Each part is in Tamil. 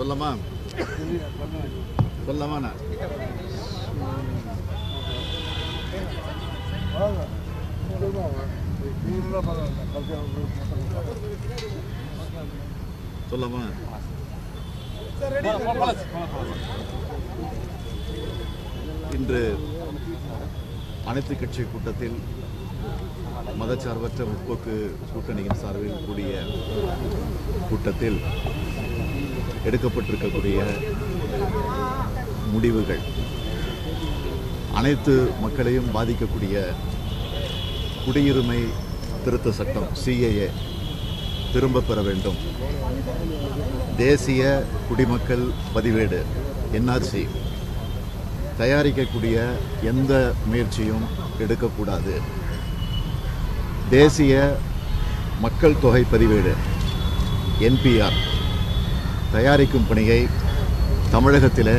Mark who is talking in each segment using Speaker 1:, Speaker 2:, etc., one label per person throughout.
Speaker 1: சொல்லமா சொல்லமா நான். சொல்லமா இன்று அனைத்து கட்சி கூட்டத்தில் மதச்சார்பற்ற முற்போக்கு கூட்டணியின் சார்பில் கூடிய கூட்டத்தில் எடுக்கப்பட்டிருக்கக்கூடிய முடிவுகள். அனைத்து மக்களையும் பாதிக்கக்கூடிய குடியுரிமை திருத்த சட்டம் சிஏஏ திரும்ப பெற வேண்டும். தேசிய குடிமக்கள் பதிவேடு என்ஆர்சி தயாரிக்கக்கூடிய எந்த முயற்சியும் எடுக்கக்கூடாது. தேசிய மக்கள் தொகை பதிவேடு என்பிஆர் தயாரிக்கும் பணியை தமிழகத்தில்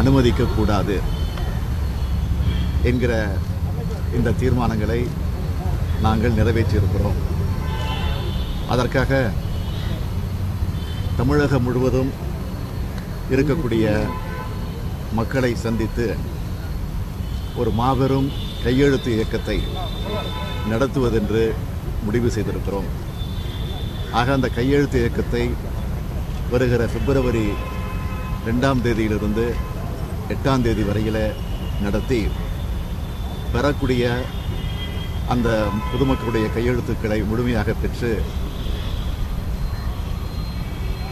Speaker 1: அனுமதிக்கக்கூடாது என்கிற இந்த தீர்மானங்களை நாங்கள் நிறைவேற்றியிருக்கிறோம். அதற்காக தமிழகம் முழுவதும் இருக்கக்கூடிய மக்களை சந்தித்து ஒரு மாபெரும் கையெழுத்து இயக்கத்தை நடத்துவதென்று முடிவு செய்திருக்கிறோம். ஆக அந்த கையெழுத்து இயக்கத்தை வருகிற பிப்ரவரி ரெண்டாம் தேதியிலிருந்து எட்டாம் தேதி வரையில் நடத்தி பெறக்கூடிய அந்த பொதுமக்களுடைய கையெழுத்துக்களை முழுமையாக பெற்று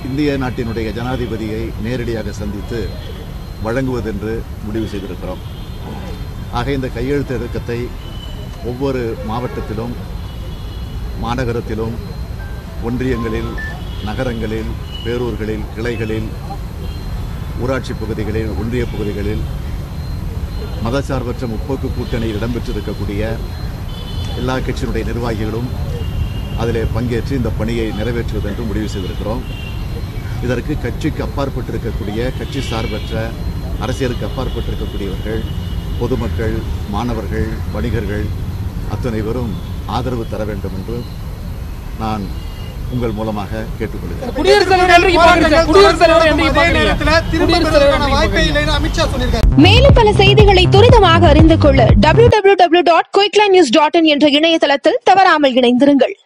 Speaker 1: இந்திய நாட்டினுடைய ஜனாதிபதியை நேரடியாக சந்தித்து வழங்குவதென்று முடிவு செய்திருக்கிறோம். ஆக இந்த கையெழுத்து இயக்கத்தை ஒவ்வொரு மாவட்டத்திலும் மாநகரத்திலும் ஒன்றியங்களில் நகரங்களில் பேரூர்களில் கிளைகளில் ஊராட்சி பகுதிகளில் ஒன்றிய பகுதிகளில் மதசார்பற்ற முற்போக்கு கூட்டணியில் இடம்பெற்றிருக்கக்கூடிய எல்லா கட்சியினுடைய நிர்வாகிகளும் அதிலே பங்கேற்று இந்த பணியை நிறைவேற்றுவது என்று முடிவு செய்திருக்கிறோம். இதற்கு கட்சிக்கு அப்பாற்பட்டிருக்கக்கூடிய கட்சி சார்பற்ற அரசியலுக்கு அப்பாற்பட்டிருக்கக்கூடியவர்கள் பொதுமக்கள் மாணவர்கள் வணிகர்கள் அத்தனை பேரும் ஆதரவு தர வேண்டும் என்று நான் உங்கள் மூலமாக கேட்டுக்கொள்கிறேன்.
Speaker 2: மேலும் பல செய்திகளை துரிதமாக அறிந்து கொள்ள W W W dot quickline news dot in என்ற இணையதளத்தில் தவறாமல் இணைந்திருங்கள்.